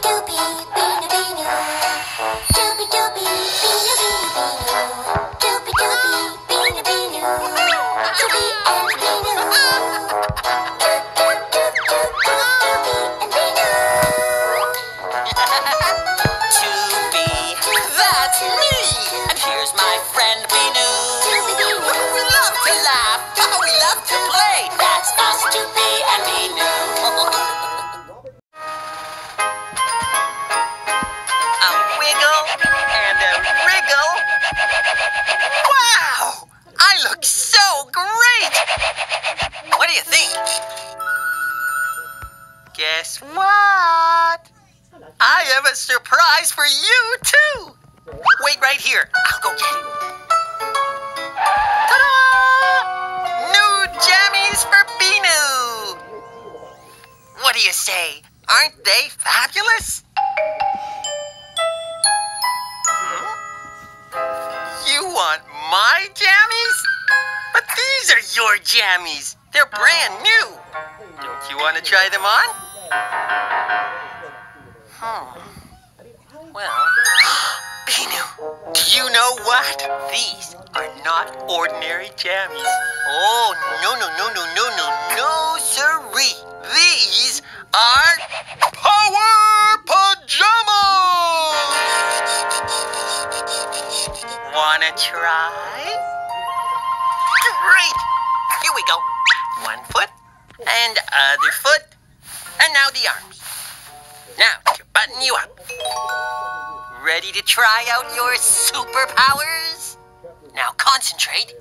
Scooby-Dooby. Fabulous? Hmm? You want my jammies? But these are your jammies. They're brand new. Don't you want to try them on? Hmm. Well, Binoo, do you know what? These are not ordinary jammies. Oh, no, no, no, no, no, no, no, siree. These are Power Pajamas! Wanna try? Great! Here we go. One foot, and other foot, and now the arms. Now, to button you up. Ready to try out your superpowers? Now concentrate.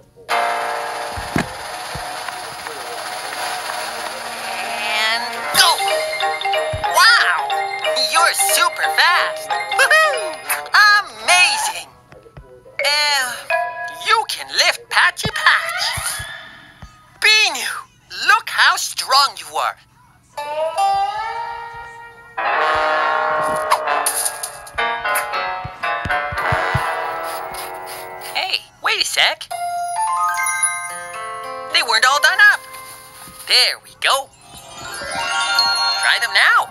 And go! Wow! You're super fast! Amazing! Uh, you can lift Patchy Patch. Binoo, look how strong you are. Hey, wait a sec. They weren't all done up. There we go. Try them now.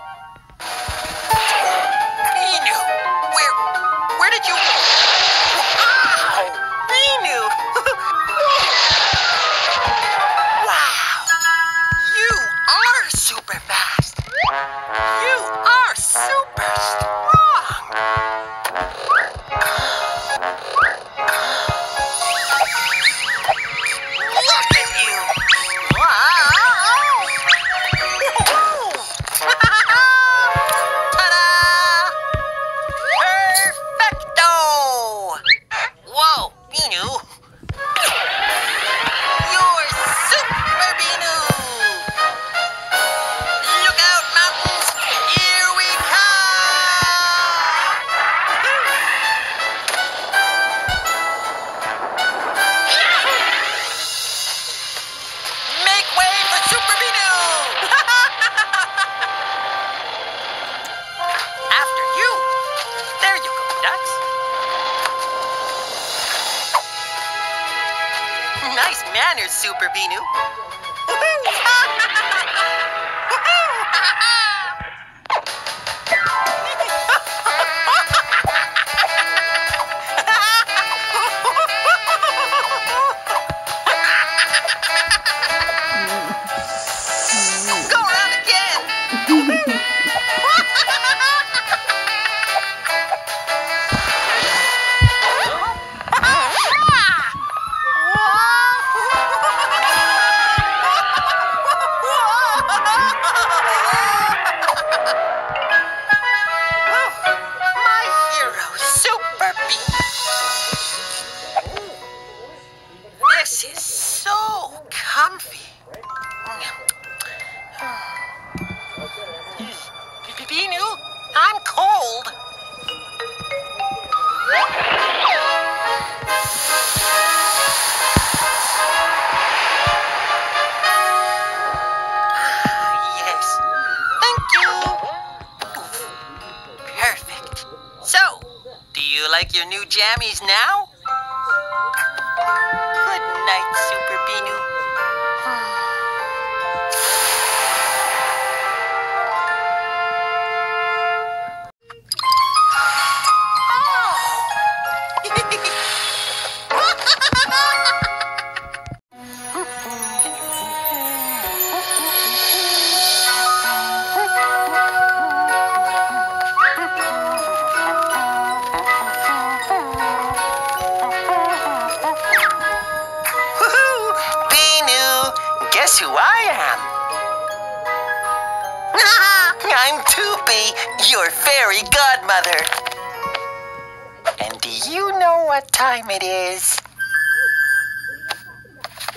Time it is?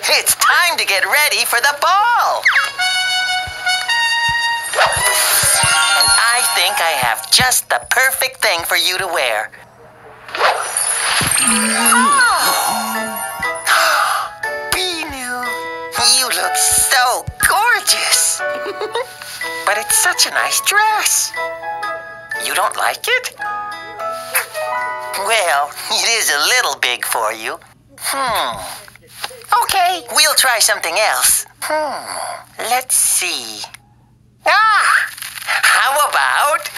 It's time to get ready for the ball. And I think I have just the perfect thing for you to wear. Binoo, you look so gorgeous. but it's such a nice dress. You don't like it? Well, it is a little big for you. Hmm. Okay, we'll try something else. Hmm. Let's see. Ah! How about.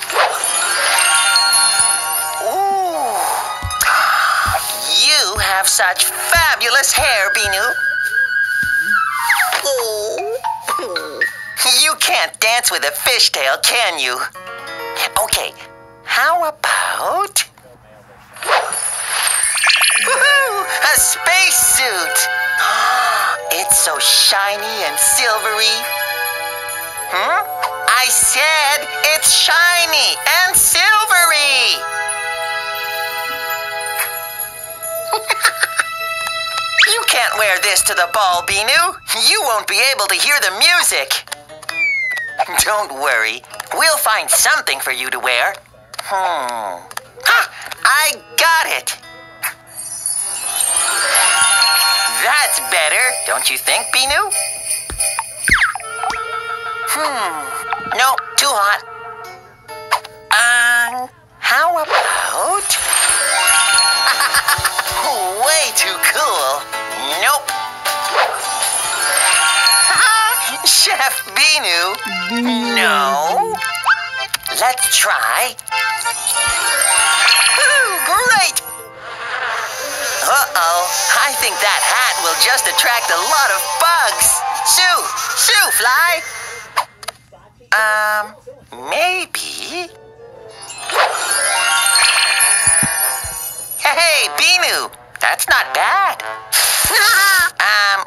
Ooh. You have such fabulous hair, Binoo. You can't dance with a fishtail, can you? Okay, how about. A spacesuit! It's so shiny and silvery. Hmm? I said it's shiny and silvery! you can't wear this to the ball, Binoo. You won't be able to hear the music. Don't worry. We'll find something for you to wear. Hmm. Ha! I got it! Don't you think, Binoo? Hmm. No, too hot. Um, how about... Way too cool. Nope. Chef Binoo. No. Let's try. Uh-oh, I think that hat will just attract a lot of bugs. Shoo, shoo, fly. Um, maybe. Hey, Binoo, that's not bad. um,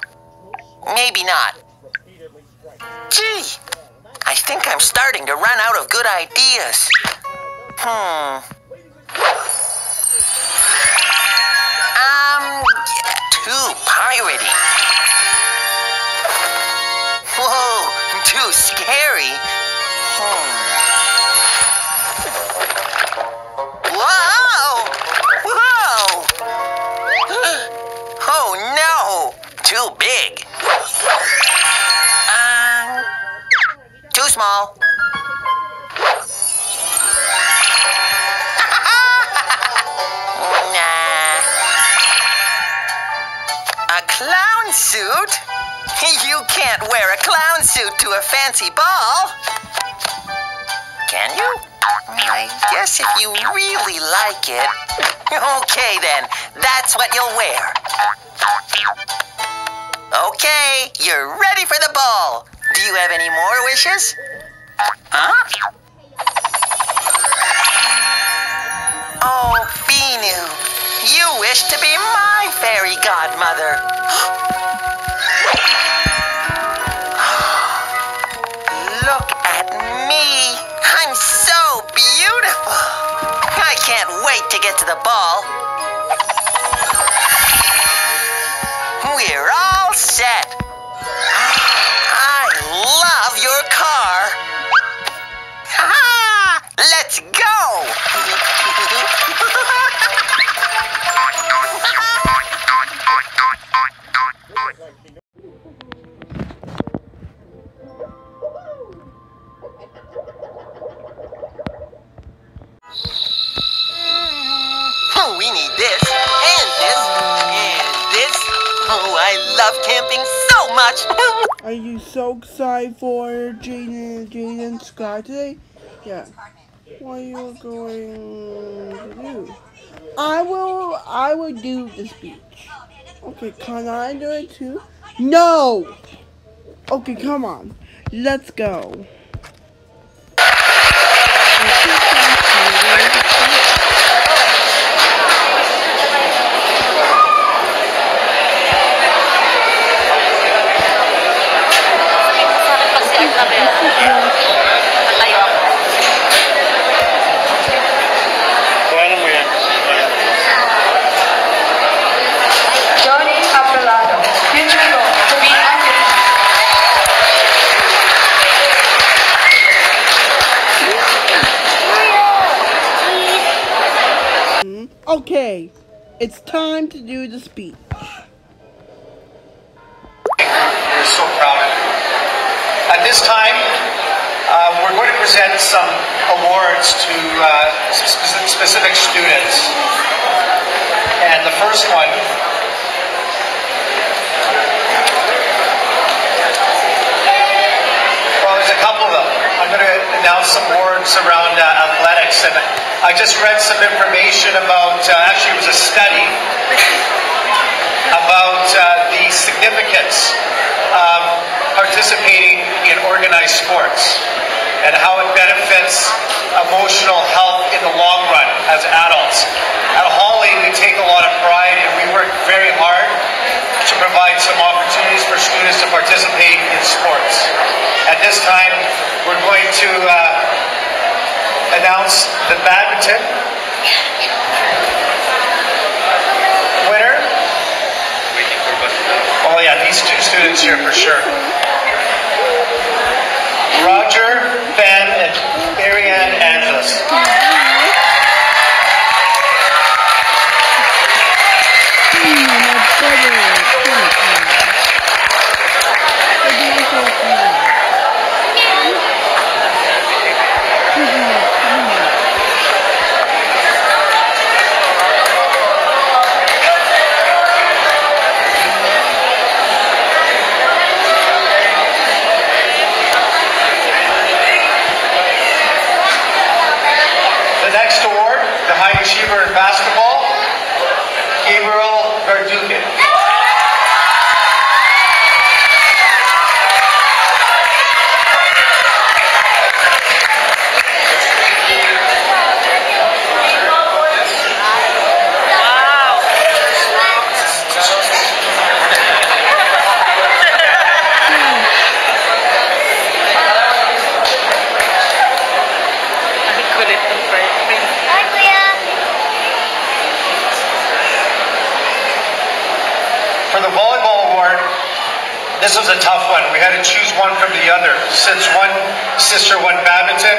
maybe not. Gee, I think I'm starting to run out of good ideas. Hmm. Too piratey. Whoa, too scary. Hmm. Whoa! Whoa! Oh no! Too big. Um, too small. Suit? You can't wear a clown suit to a fancy ball. Can you? I guess if you really like it. Okay then, that's what you'll wear. Okay, you're ready for the ball. Do you have any more wishes? Huh? Oh, Binoo, you wish to be my fairy godmother. Look at me. I'm so beautiful. I can't wait to get to the ball. We're all set. Are you so excited for Jaden Jaden Sky today? Yeah. What are you going to do? I will I will do the speech. Okay, can I do it too? No! Okay, come on. Let's go. It's time to do the speech. We're so proud of you. At this time, uh, we're going to present some awards to uh, specific students. And the first one Well, there's a couple of them. I'm going to announce some awards around uh, athletics, and I just read some information about. Uh, actually, it was a study about uh, the significance of participating in organized sports and how it benefits emotional health in the long run as adults. At Holly, we take a lot of pride and we work very hard to provide some opportunities for students to participate in sports. At this time, we're going to uh, announce the badminton winner. Oh yeah, these two students here for sure. Roger, Ben, and Marianne Angeles. This was a tough one. We had to choose one from the other. Since one sister won badminton,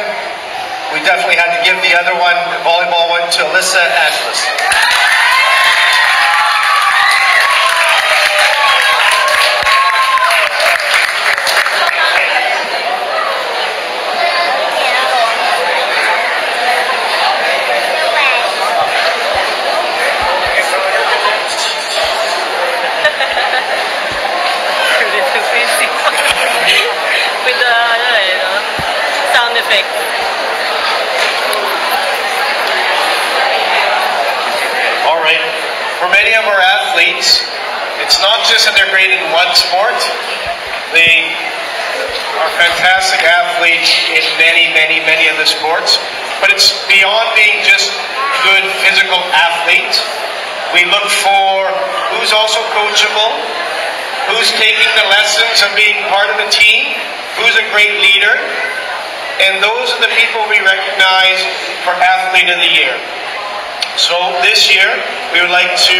we definitely had to give the other one, volleyball one, to Alyssa Angeles. Just that they're great in one sport. They are fantastic athletes in many, many, many of the sports. But it's beyond being just good physical athletes. We look for who's also coachable, who's taking the lessons of being part of a team, who's a great leader, and those are the people we recognize for Athlete of the Year. So this year, we would like to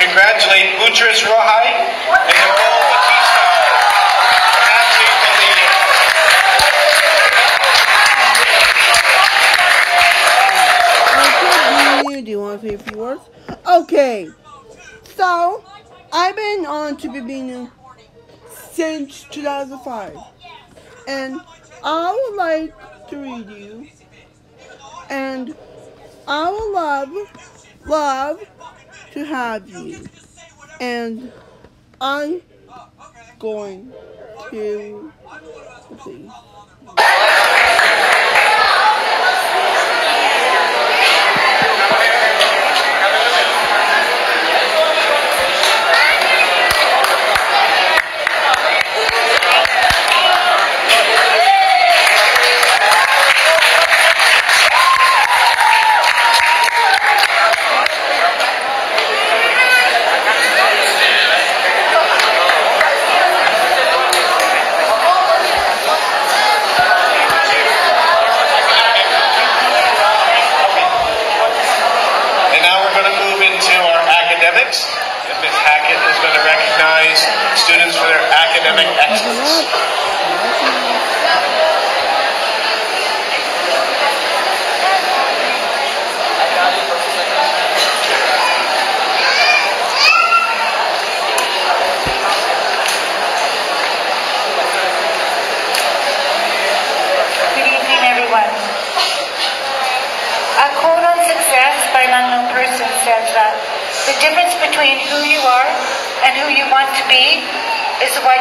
congratulate Utris Rohai and Nicole Batista, Athlete of the Year. Do you want to say a few words? Okay, so I've been on to Babino since 2005, and I would like to read you, and I will love, love to have you, and I'm going to, see.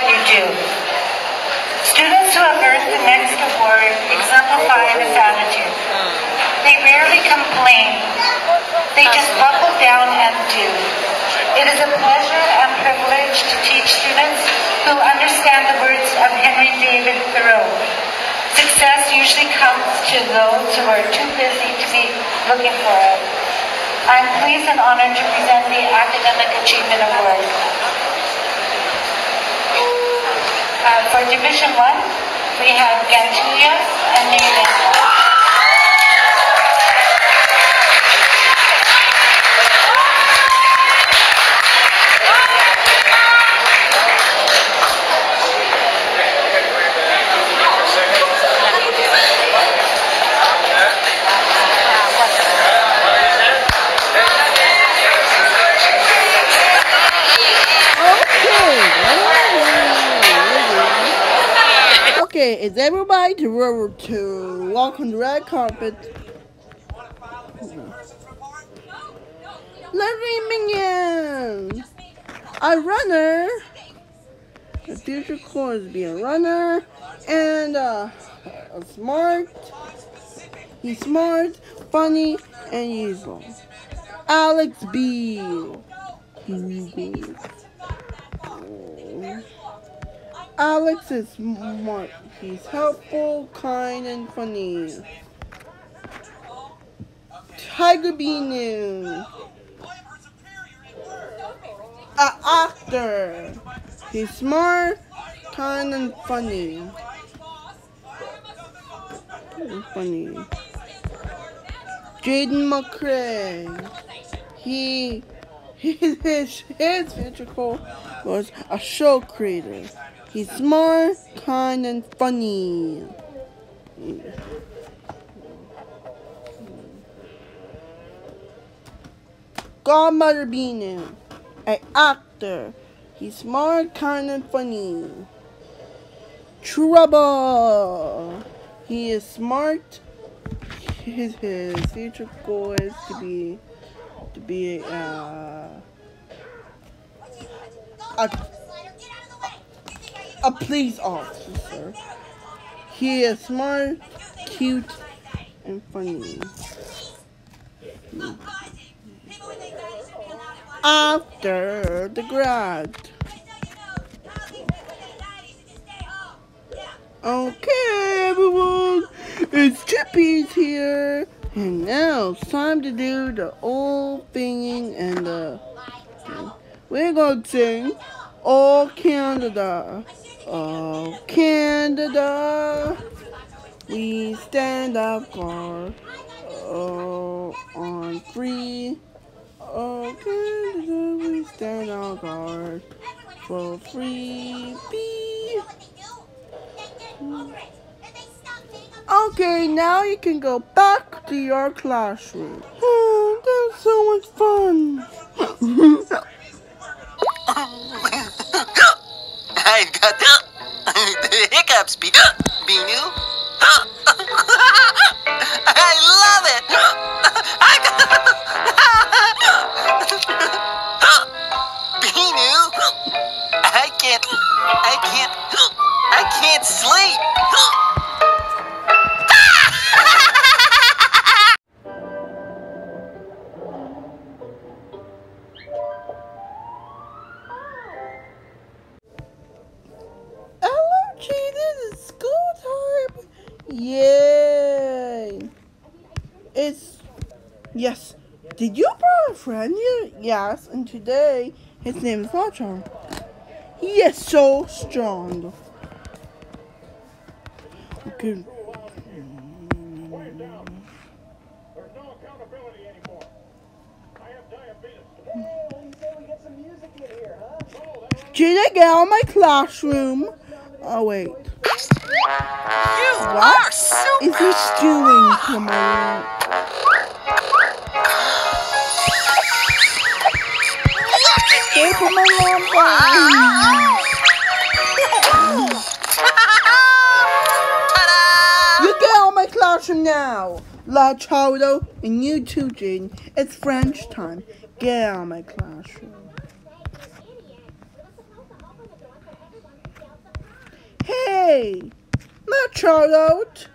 You do. Students who have earned the next award exemplify this attitude. They rarely complain. They just buckle down and do. It is a pleasure and privilege to teach students who understand the words of Henry David Thoreau. Success usually comes to those who are too busy to be looking for it. I'm pleased and honored to present the Academic Achievement Award. For Division 1, we have Gantulia and Nayland. Okay. Is everybody to row to walk on the red carpet? Me begin. A runner. The future core is be a runner and uh, a smart. He's smart, funny, and useful. Alex B. Alex is smart. He's helpful, kind, and funny. Tiger Binoo. A actor. He's smart, kind, and funny. Funny. Jaden McCray. He his his, future was a show creator. He's smart, kind, and funny. Godmother Binoo, an actor. He's smart, kind, and funny. Trouble. He is smart. His, his future goal is to be to be uh, a Uh, a police officer. He is smart, cute, and funny. After the grad. Okay, everyone, it's Chippy's here, and now it's time to do the old singing and the. We're gonna sing All Canada, Oh Canada, we stand up for oh on free. Oh Canada, we stand our guard for free. Be. Okay, now you can go back to your classroom. Hmm, oh, that was so much fun. I've got the hiccups, Be- Binoo. I love it. I Binoo. I can't. I can't. I can't sleep. Yay! It's yes. Did you bring a friend? Yes, and today his name is Machar. He is so strong. Okay. Did I get out of my classroom? Oh wait. You What? are super. Is he doing to my Look at you. for my lamp. Ta-da! You get out of my classroom now. La Chardo, and you too, Jaden. It's French time. Get out of my classroom. Hey, La Charlotte.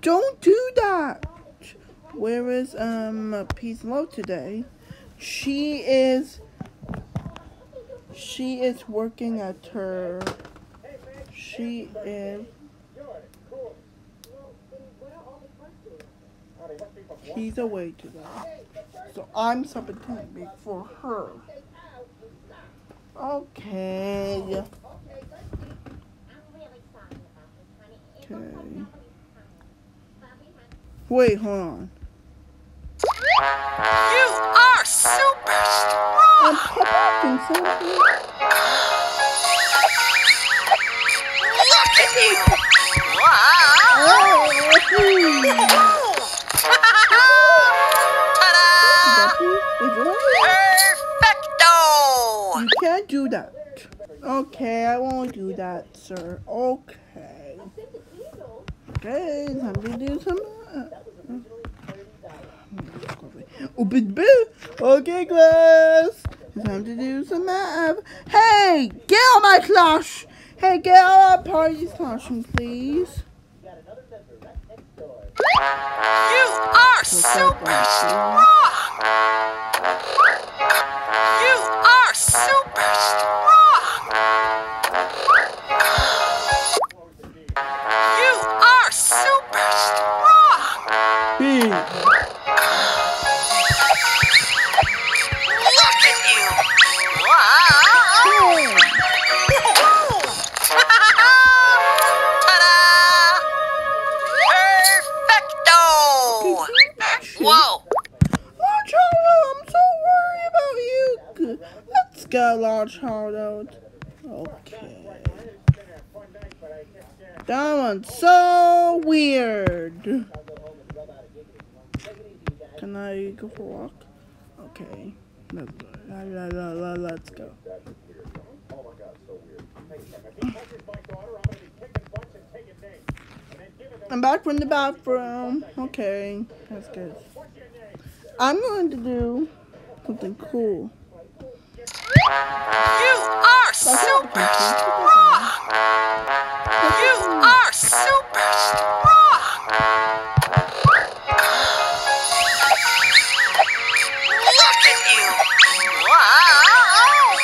Don't do that. Where is um Peace Love today? She is she is working at her she is She's away today. So I'm substituting for her. Okay. Okay. Wait, hold on. You are super I'm strong. talking. Look at you. Wow. Ta-da! It right? Perfecto! You can't do that. Okay, I won't do that, sir. Okay. Okay, time to do some. Uh, boo. Okay, class. Time to do some math. Hey, get out of my class. Hey, get out of party's classroom, please. You are super strong. You are super Lord Charlotte. Okay. That one's so weird. Can I go for a walk? Okay. La, la, la, la, let's go. I'm back from the bathroom. Okay, that's good. I'm going to do something cool. You are super strong! You are super strong! Look at you! Wow!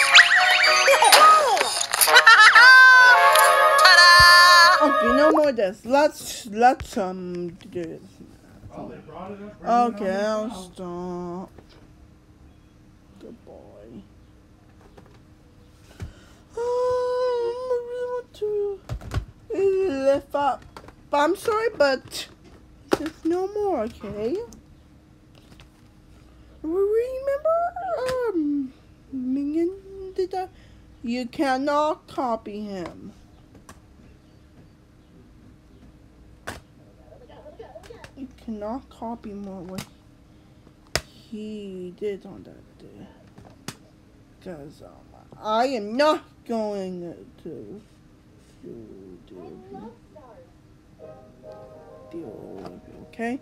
Ta-da! Okay, no more of this. Let's let's um do this. Okay, I'll stop. Good boy. Um, I really want to lift up. But I'm sorry, but there's no more. Okay. Remember, um, Minion did that. You cannot copy him. You cannot copy more what he did on that day. Because um, I am not going to do, do, deal okay?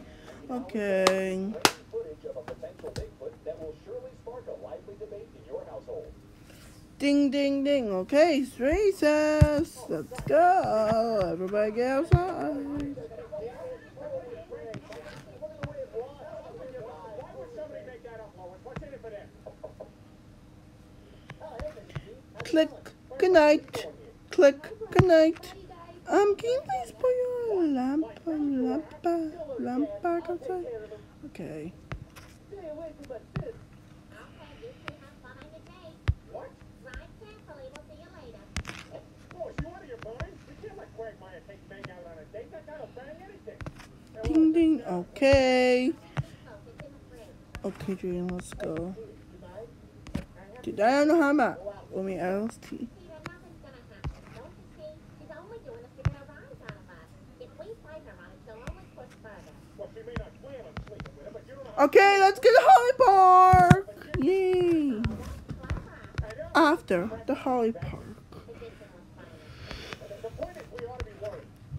Okay. Ding, ding, ding. Okay, it's recess. Let's go. Everybody get outside. Click. Good night. Click. Good night. Um, can you please put your lamp, lamp, lamp back outside? Okay. Ding, ding. Okay. Okay, Julian, let's go. Dude, I know how I'm at. Let me LST. Okay, let's get to Holly Park. Yay. After the Holly Park.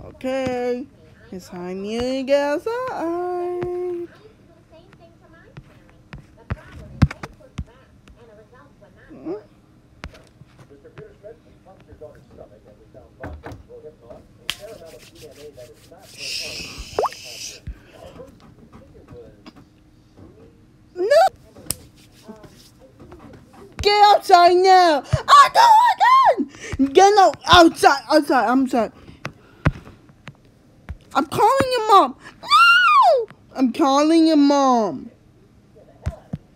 Okay. It's time you to get outside. Mm. No! Get outside now! I go again! Get out! Outside! Outside! I'm sorry. I'm calling your mom! No! I'm calling your mom.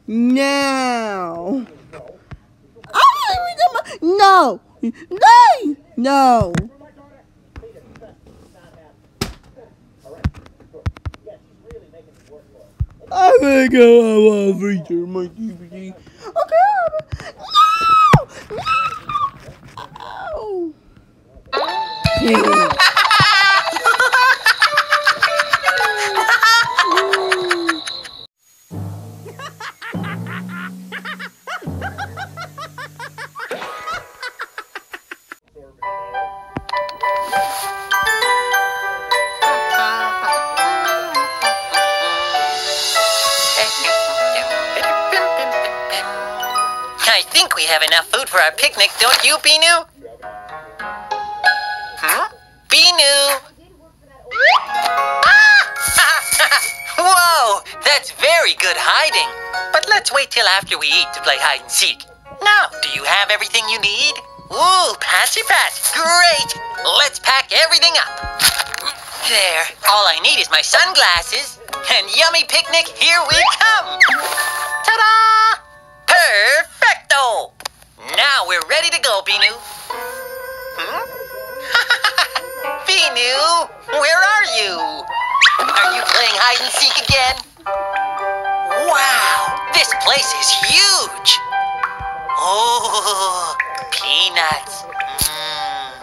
Now. No! No! No! I think I want to my DVD. Okay. No! No! I think we have enough food for our picnic, don't you, Binoo? Binoo! Whoa! That's very good hiding. But let's wait till after we eat to play hide and seek. Now, do you have everything you need? Ooh, patchy patch. Great! Let's pack everything up. There. All I need is my sunglasses. And yummy picnic, here we come! Ta-da! Perfecto! Now we're ready to go, Binoo. Hmm? Binoo, where are you? Are you playing hide and seek again? Wow, this place is huge. Oh, peanuts. Mm.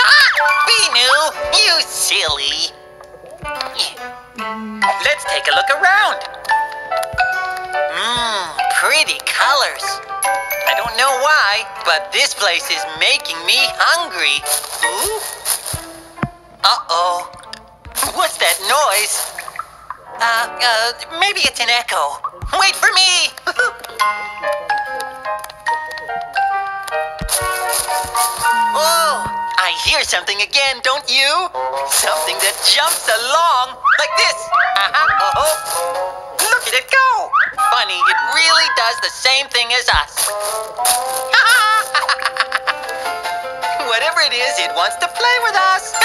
Ah, Binoo, you silly. Let's take a look around. Mmm, pretty colors. Don't know why, but this place is making me hungry. Uh-oh. What's that noise? Uh, uh, maybe it's an echo. Wait for me! oh, I hear something again, don't you? Something that jumps along like this. Uh-huh. Oh, look at it go. Funny, it really does the same thing as us. Whatever it is, it wants to play with us.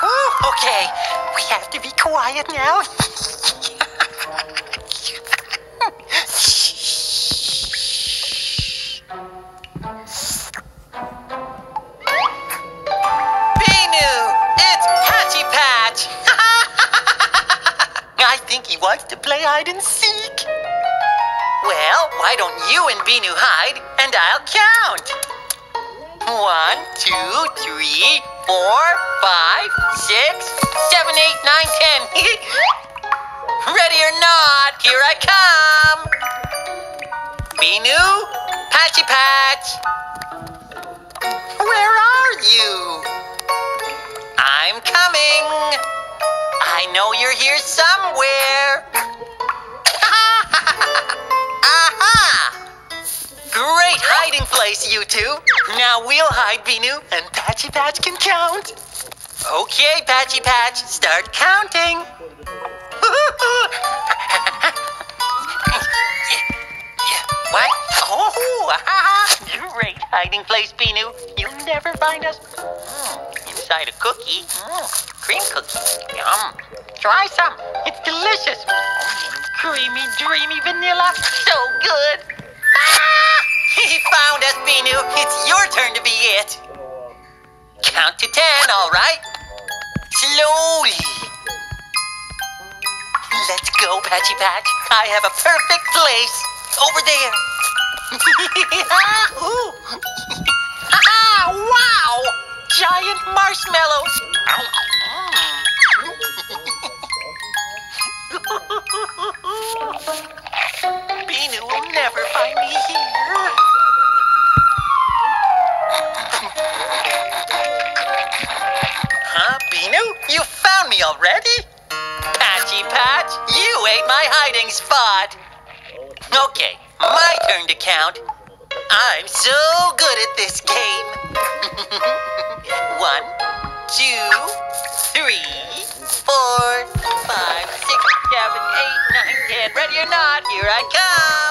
Whew, okay, we have to be quiet now. He wants to play hide and seek. Well, why don't you and Binoo hide and I'll count? One, two, three, four, five, six, seven, eight, nine, ten. Ready or not, here I come. Binoo, Patchy Patch. Where are you? I'm coming. I know you're here somewhere. Aha! Great hiding place, you two. Now we'll hide, Binoo, and Patchy Patch can count. Okay, Patchy Patch, start counting. what? Oh, great hiding place, Binoo. You'll never find us. Mm, inside a cookie. Cream cookie. Yum. Try some. It's delicious. Creamy, dreamy vanilla. So good. Ah! He found us, Binoo. It's your turn to be it. Count to ten, all right? Slowly. Let's go, Patchy Patch. I have a perfect place over there. Ah, wow! Giant marshmallows. Binoo will never find me here. huh, Binoo? You found me already? Patchy Patch, you ate my hiding spot. Okay, my turn to count. I'm so good at this game. not, here I come.